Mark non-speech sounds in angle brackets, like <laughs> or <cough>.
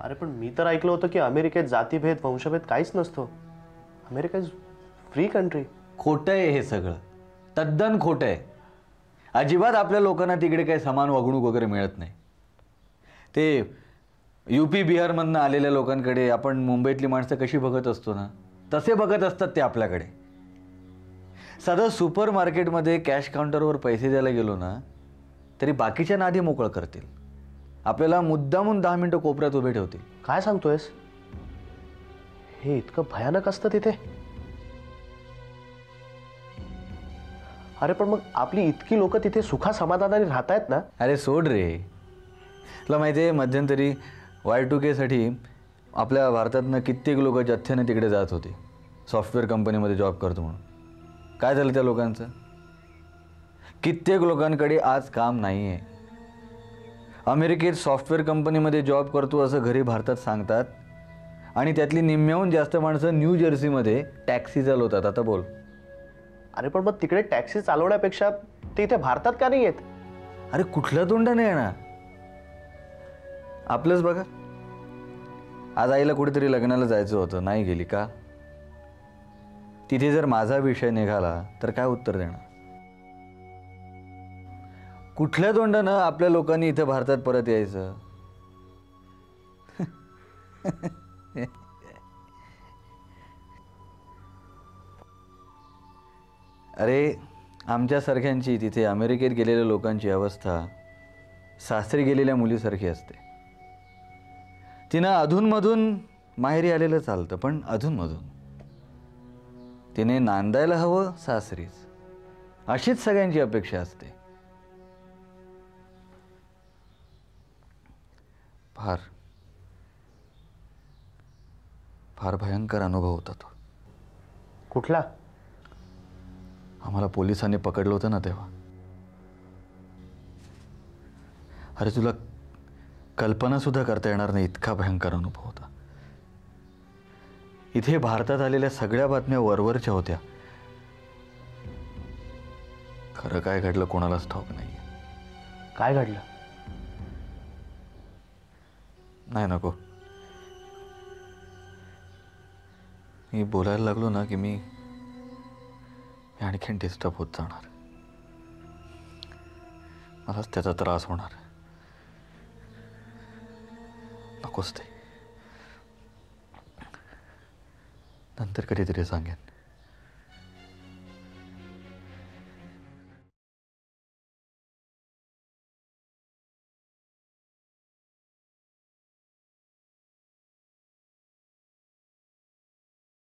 अरे पण मी तर ऐकलं होतं की अमेरिकेत जातीभेद वंशभेद काहीच नसतो. अमेरिका इज फ्री कंट्री खोटं आहे हे सगळं. तद्दन खोटं आहे. अजिबात आपल्या लोकांना तिकडे काही समान वागणूक वगैरे मिळत नाही. ते यू पी बिहारमधनं आलेल्या लोकांकडे आपण मुंबईतली माणसं कशी बघत असतो ना? तसे बघत असतात ते आपल्याकडे. साधं सुपर मार्केटमध्ये कॅश काउंटरवर पैसे द्यायला गेलो ना तरी बाकीच्या नादी मोकळं करतील. आपल्याला मुद्दामून दहा मिनटं कोपऱ्यात उभे ठेवतील. काय सांगतोयस? हे इतकं भयानक असतं तिथे. अरे पण मग आपली इतकी लोक तिथे सुखा समाधानाने आहेत ना? अरे सोड रे. तुला माहिती आहे मध्यंतरी वाय टू केसाठी आपल्या भारतातनं कित्येक लोक जथ्याने तिकडे जात होते. सॉफ्टवेअर कंपनीमध्ये जॉब करतो म्हणून. काय झालं त्या लोकांचं? कित्येक लोकांकडे आज काम नाही आहे अमेरिकेत सॉफ्टवेअर कंपनीमध्ये जॉब करतो असं घरी भारतात सांगतात. आणि त्यातली निम्म्याहून जास्त माणसं न्यू जर्सीमध्ये टॅक्सी चालवतात. आता बोल. अरे पण मग तिकडे टॅक्सी चालवण्यापेक्षा ते इथे भारतात का नाही येत? अरे कुठल्या तोंडाने येणार? आपलंच बघा. आज आईला कुठेतरी लग्नाला जायचं होतं. नाही गेली का? तिथे जर माझा विषय निघाला तर काय उत्तर देणार? कुठल्या तोंडानं आपल्या लोकांनी इथं भारतात परत यायचं? <laughs> अरे आमच्यासारख्यांची तिथे अमेरिकेत गेलेल्या लोकांची अवस्था सासरी गेलेल्या मुलीसारखी असते. तिनं अधूनमधून माहेरी आलेलं चालतं पण अधूनमधून. तिने नांदायला हवं सासरीच. अशीच सगळ्यांची अपेक्षा असते. फार फार भयंकर अनुभव होता तो. कुठला? आम्हाला पोलिसांनी पकडलं होतं ना तेव्हा. अरे तुला कल्पना सुद्धा करता येणार नाही इतका भयंकर अनुभव होता. इथे भारतात आलेल्या सगळ्या बातम्या वरवरच्या होत्या. खरं काय घडलं कोणालाच ठाऊक नाही काय घडलं? नाही नको. मी बोलायला लागलो ना की मी आणखीन डिस्टर्ब होत जाणार. मलाच त्याचा त्रास होणार. नकोच ते. नंतर कधीतरी सांगेन.